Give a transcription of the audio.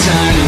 time.